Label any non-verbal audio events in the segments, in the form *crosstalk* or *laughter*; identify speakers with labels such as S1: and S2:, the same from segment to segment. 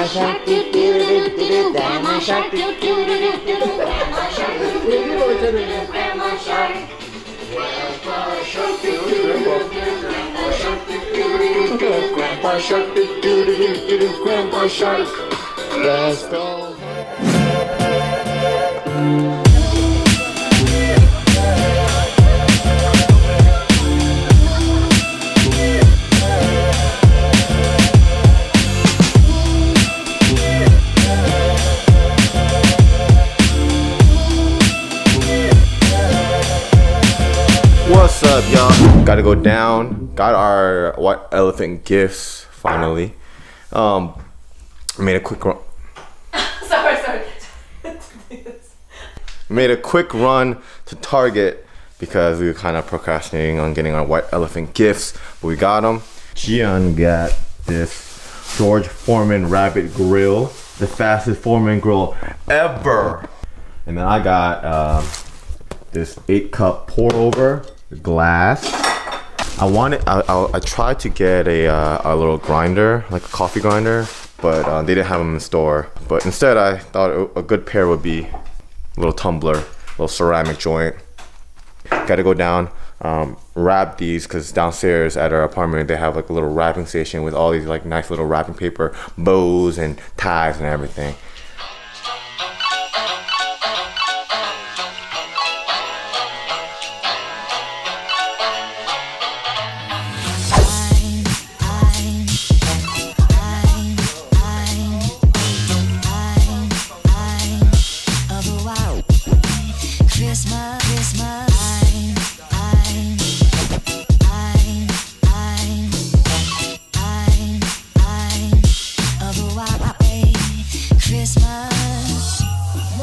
S1: Grandma shark do do do do do. Grandma shark do do do do do. Grandma shark do do do do do. Grandma shark. Grandpa shark do do do do. Grandpa shark do do do do. Grandpa shark do do do do do. Grandpa shark. Let's go.
S2: Y'all? Gotta go down. Got our white elephant gifts finally. Um, made a quick run. *laughs*
S3: sorry, sorry.
S2: Made a quick run to Target because we were kind of procrastinating on getting our white elephant gifts, but we got them. Gian got this George Foreman Rapid Grill, the fastest Foreman grill ever. And then I got uh, this eight cup pour over glass. I wanted, I, I, I tried to get a, uh, a little grinder, like a coffee grinder, but uh, they didn't have them in the store. But instead, I thought a- good pair would be a little tumbler, a little ceramic joint. Got to go down, um, wrap these because downstairs at our apartment they have like a little wrapping station with all these like nice little wrapping paper, bows and ties and everything.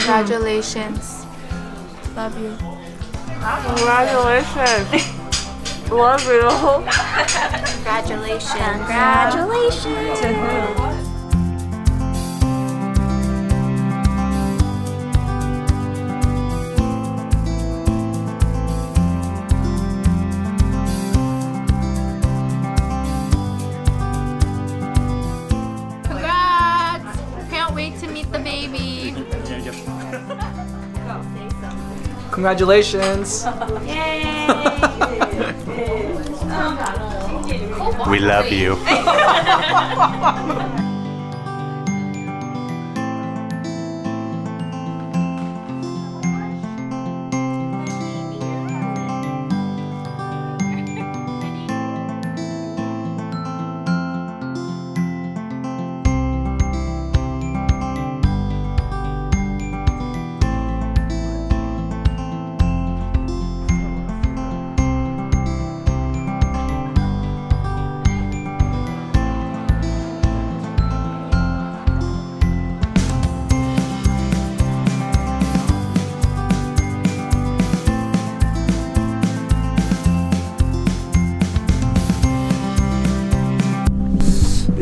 S4: Congratulations. Love you.
S3: Congratulations. *laughs* Love you. *laughs*
S4: Congratulations.
S5: Congratulations.
S4: Congrats. to meet the baby.
S6: Congratulations.
S4: Yay.
S6: we love you. *laughs*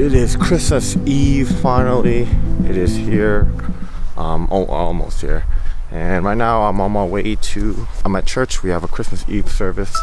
S2: It is Christmas Eve finally. It is here. Um, oh, almost here. And right now I'm on my way to, I'm at church. We have a Christmas Eve service.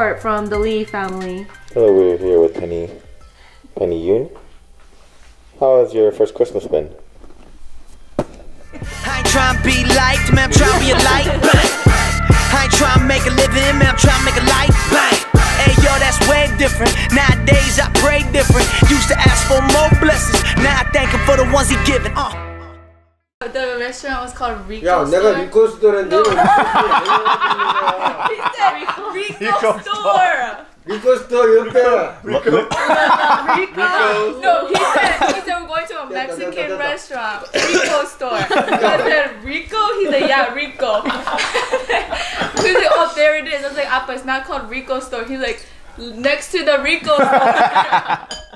S4: Support from the Lee family.
S2: Hello, we're here with Penny, Penny Yoon. How has your first Christmas been?
S7: I ain't trying to be liked, man, I'm trying to be a light. Bang. I ain't trying to make a living, man, I'm trying to make a life. Bang. Hey, yo, that's way different. Nowadays, I pray different. Used to ask for more blessings. Now I thank him for the ones he given. Uh.
S3: The restaurant was called Rico
S1: 야, 내가
S3: Store.
S1: 리코 스토어인데 왜
S3: He said Rico store.
S1: Rico store, you? Rico.
S3: Rico. No, he said he said we're going to a Mexican restaurant. Rico store. *laughs* I said Rico. He said yeah, Rico. *laughs* He said oh, there it is. I was like, ah, Appa, it's not called Rico store. He's like, next to the Rico store. *laughs*